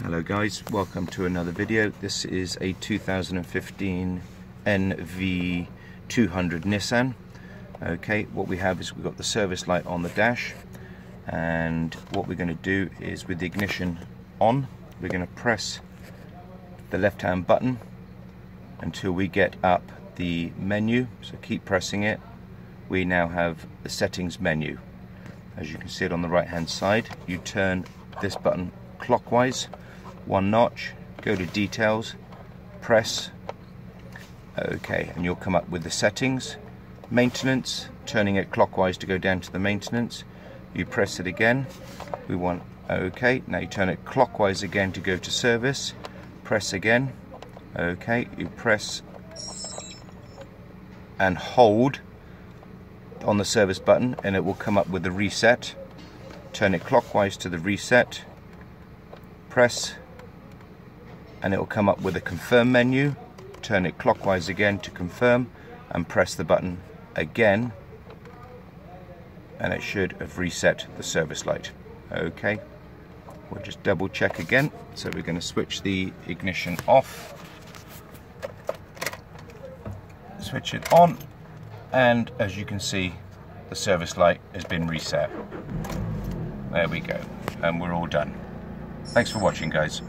Hello guys, welcome to another video. This is a 2015 NV200 Nissan. Okay, what we have is we've got the service light on the dash and what we're going to do is with the ignition on, we're going to press the left hand button until we get up the menu. So keep pressing it. We now have the settings menu. As you can see it on the right hand side, you turn this button clockwise one notch, go to details, press, okay, and you'll come up with the settings, maintenance, turning it clockwise to go down to the maintenance, you press it again, we want okay, now you turn it clockwise again to go to service, press again, okay, you press and hold on the service button and it will come up with the reset, turn it clockwise to the reset, press and it will come up with a confirm menu. Turn it clockwise again to confirm and press the button again. And it should have reset the service light. Okay. We'll just double check again. So we're going to switch the ignition off. Switch it on. And as you can see the service light has been reset. There we go. And we're all done. Thanks for watching guys